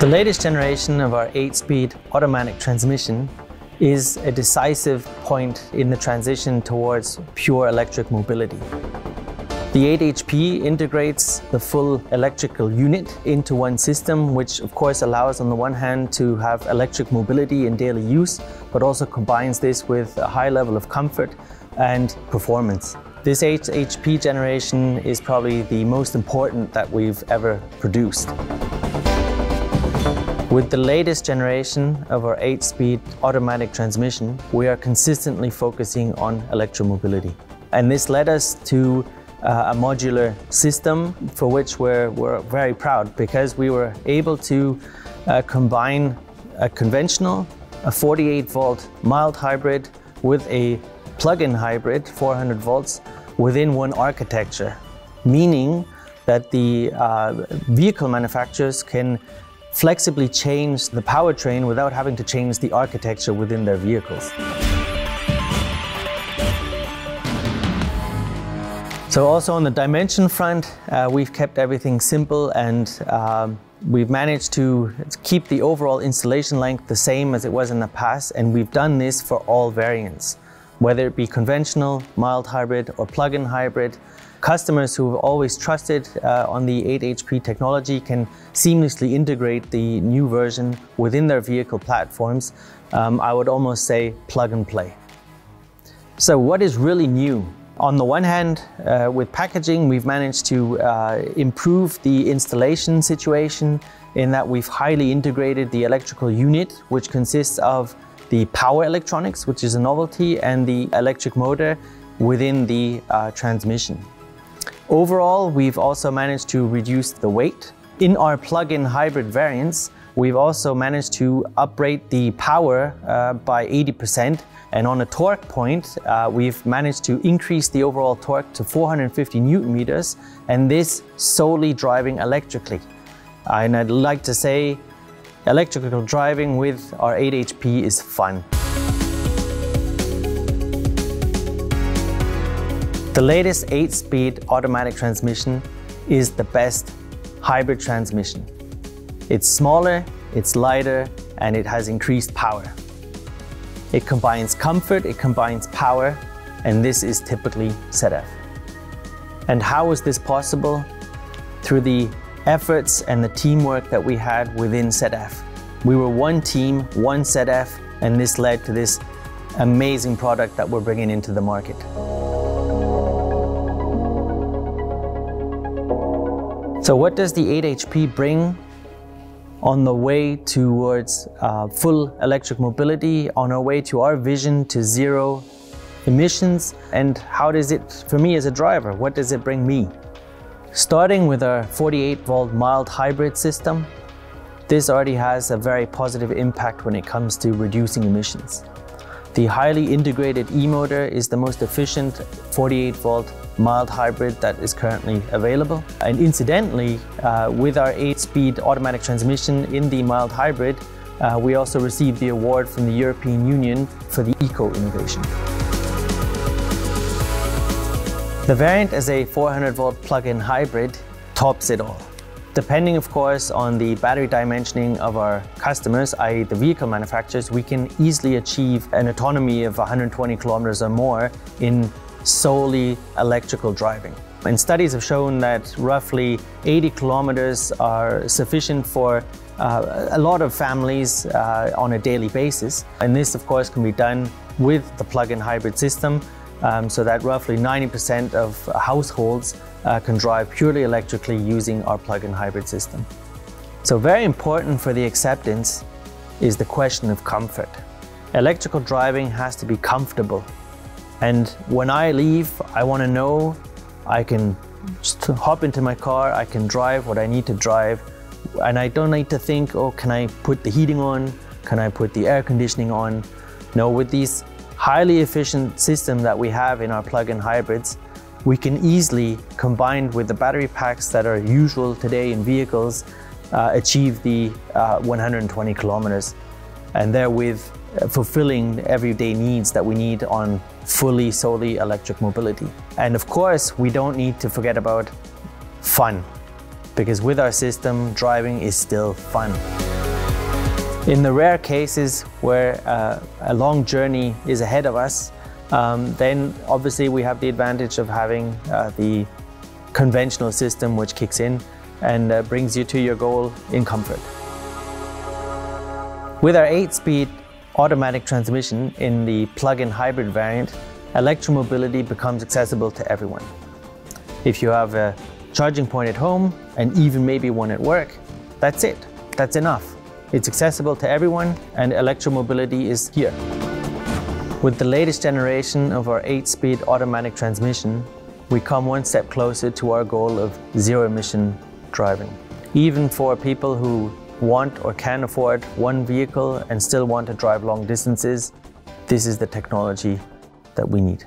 The latest generation of our 8-speed automatic transmission is a decisive point in the transition towards pure electric mobility. The 8HP integrates the full electrical unit into one system, which of course allows on the one hand to have electric mobility in daily use, but also combines this with a high level of comfort and performance. This 8HP generation is probably the most important that we've ever produced. With the latest generation of our 8-speed automatic transmission, we are consistently focusing on electromobility. And this led us to uh, a modular system for which we're, we're, very proud because we were able to uh, combine a conventional, a 48 volt mild hybrid with a plug-in hybrid, 400 volts, within one architecture, meaning that the uh, vehicle manufacturers can flexibly change the powertrain without having to change the architecture within their vehicles. So also on the dimension front, uh, we've kept everything simple and um, we've managed to keep the overall installation length the same as it was in the past and we've done this for all variants, whether it be conventional, mild hybrid or plug-in hybrid. Customers who have always trusted uh, on the 8HP technology can seamlessly integrate the new version within their vehicle platforms. Um, I would almost say plug and play. So what is really new? On the one hand, uh, with packaging, we've managed to uh, improve the installation situation in that we've highly integrated the electrical unit, which consists of the power electronics, which is a novelty, and the electric motor within the uh, transmission. Overall, we've also managed to reduce the weight. In our plug-in hybrid variants, we've also managed to upgrade the power uh, by 80%. And on a torque point, uh, we've managed to increase the overall torque to 450 newton meters, and this solely driving electrically. And I'd like to say electrical driving with our 8HP is fun. The latest 8-speed automatic transmission is the best hybrid transmission. It's smaller, it's lighter, and it has increased power. It combines comfort, it combines power, and this is typically ZF. And how was this possible? Through the efforts and the teamwork that we had within ZF. We were one team, one ZF, and this led to this amazing product that we're bringing into the market. So what does the 8HP bring on the way towards uh, full electric mobility, on our way to our vision to zero emissions, and how does it, for me as a driver, what does it bring me? Starting with our 48 volt mild hybrid system, this already has a very positive impact when it comes to reducing emissions. The highly integrated e-motor is the most efficient 48 volt mild hybrid that is currently available. And incidentally, uh, with our 8-speed automatic transmission in the mild hybrid, uh, we also received the award from the European Union for the eco innovation. The variant as a 400 volt plug-in hybrid tops it all. Depending, of course, on the battery dimensioning of our customers, i.e. the vehicle manufacturers, we can easily achieve an autonomy of 120 kilometers or more in solely electrical driving. And studies have shown that roughly 80 kilometers are sufficient for uh, a lot of families uh, on a daily basis. And this, of course, can be done with the plug-in hybrid system um, so that roughly 90% of households uh, can drive purely electrically using our plug-in hybrid system. So very important for the acceptance is the question of comfort. Electrical driving has to be comfortable. And when I leave, I want to know I can just hop into my car, I can drive what I need to drive, and I don't need to think, oh, can I put the heating on? Can I put the air conditioning on? No, with these highly efficient system that we have in our plug-in hybrids, we can easily, combined with the battery packs that are usual today in vehicles, uh, achieve the uh, 120 kilometers and therewith uh, fulfilling everyday needs that we need on fully solely electric mobility. And of course, we don't need to forget about fun because with our system, driving is still fun. In the rare cases where uh, a long journey is ahead of us, um, then obviously we have the advantage of having uh, the conventional system which kicks in and uh, brings you to your goal in comfort. With our 8-speed automatic transmission in the plug-in hybrid variant, electromobility becomes accessible to everyone. If you have a charging point at home and even maybe one at work, that's it. That's enough. It's accessible to everyone and electromobility is here. With the latest generation of our 8-speed automatic transmission, we come one step closer to our goal of zero emission driving. Even for people who want or can afford one vehicle and still want to drive long distances, this is the technology that we need.